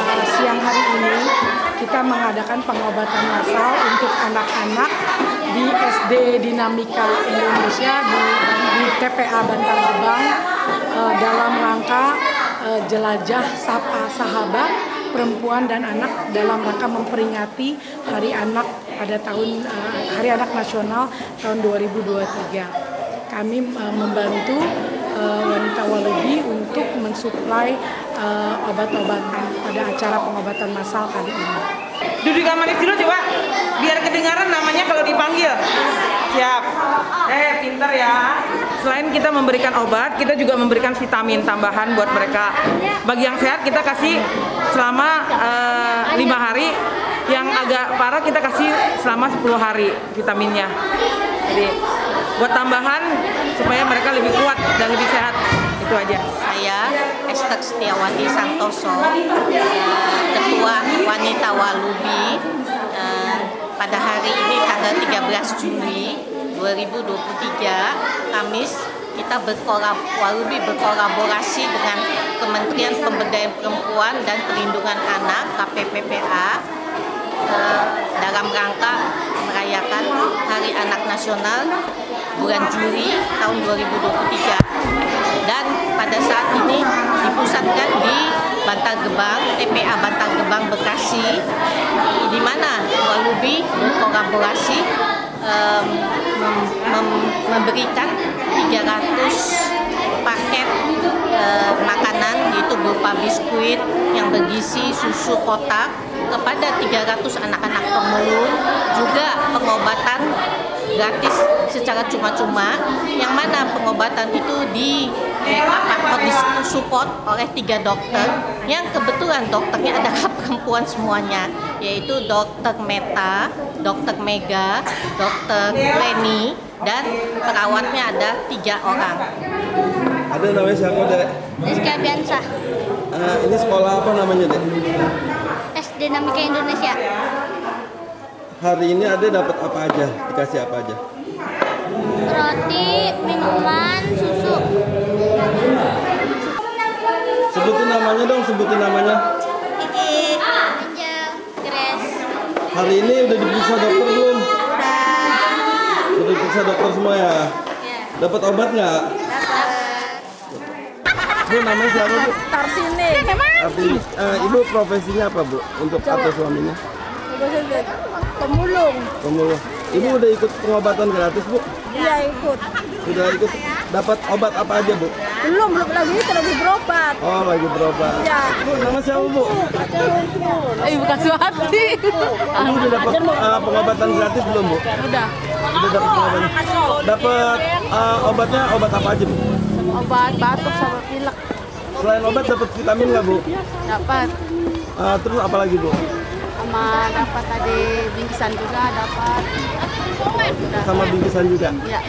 Pada siang hari ini kita mengadakan pengobatan massal untuk anak-anak di SD Dinamika Indonesia di, di TPA Bantar Gebang eh, dalam rangka eh, jelajah sapa sahabat perempuan dan anak dalam rangka memperingati Hari Anak pada tahun eh, Hari Anak Nasional tahun 2023. Kami membantu uh, wanita Walubi untuk mensuplai uh, obat-obatan pada acara pengobatan massal kali ini. Duduk manis dulu coba, biar kedengaran namanya kalau dipanggil. Siap. Eh, pinter ya. Selain kita memberikan obat, kita juga memberikan vitamin tambahan buat mereka. Bagi yang sehat kita kasih selama uh, lima hari. Yang agak parah kita kasih selama 10 hari vitaminnya. Jadi buat tambahan supaya mereka lebih kuat dan lebih sehat. Itu aja. Saya Esther Setiawati Santoso, Ketua Wanita Walubi. Eh, pada hari ini tanggal 13 Juli 2023, Kamis, kita berkolab, berkolaborasi dengan Kementerian Pemberdayaan Perempuan dan Perlindungan Anak KPPPA eh, dalam rangka merayakan Hari Anak Nasional bulan Juli tahun 2023 dan pada saat ini dipusatkan di Bantar Gebang, TPA Bantar Gebang Bekasi di mana Walubi berkolaborasi um, mem memberikan 300 paket uh, makanan yaitu berupa biskuit yang bergisi susu kotak kepada 300 anak-anak pemulung juga pengobatan gratis secara cuma-cuma yang mana pengobatan itu di eh, apa disupport oleh tiga dokter yang kebetulan dokternya adalah perempuan semuanya yaitu dokter Meta, dokter Mega, dokter Leni dan perawatnya ada tiga orang. Ada namanya siapa dek? Rizka Biansa. Uh, ini sekolah apa namanya dek? SD Dinamika Indonesia. Hari ini ada dapat apa aja? Dikasih apa aja? Roti, minuman, susu. Sebutin namanya dong, sebutin namanya. Kiki, Angel, Grace. Hari ini udah diperiksa dokter belum? Sudah diperiksa dokter semua ya? Dapat obat nggak? Bu, namanya siapa bu? Tarsini. Arti, uh, ibu profesinya apa bu? Untuk atau suaminya? Pemulung. Pemulung. Ibu udah ikut pengobatan gratis bu? Iya ikut. Sudah ikut dapat obat apa aja bu? Belum belum lagi itu lagi berobat. Oh lagi berobat. Iya. Bu, nama siapa bu? Eh bukan Suhati. Ibu udah dapat uh, pengobatan gratis belum bu? Udah. Udah dapat pengobatan. Dapat uh, obatnya obat apa aja bu? Obat batuk sama pilek. Selain obat dapat vitamin nggak bu? Dapat. Uh, terus apa lagi bu? Sama dapat tadi bingkisan juga dapat. Sama bingkisan juga. Ya.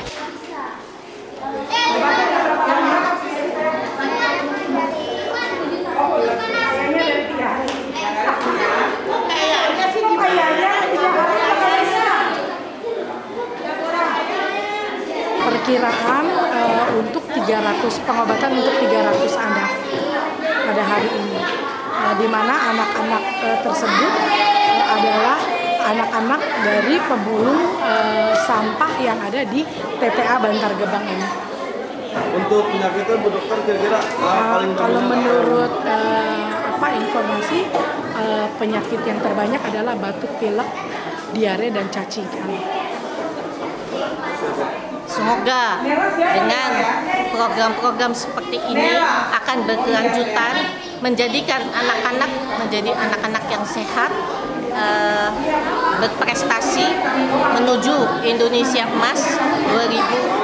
perkiraan uh, untuk 300 pengobatan untuk 300 anak pada hari ini uh, di mana anak-anak uh, tersebut uh, adalah anak-anak dari pemulung uh, sampah yang ada di TPA Bantar Gebang ini. Untuk penyakitnya bu dokter kira-kira uh, paling kalau menurut uh, apa informasi uh, penyakit yang terbanyak adalah batuk pilek, diare dan cacingan. Semoga dengan program-program seperti ini akan berkelanjutan menjadikan anak-anak menjadi anak-anak yang sehat, eh, berprestasi menuju Indonesia Emas 2045.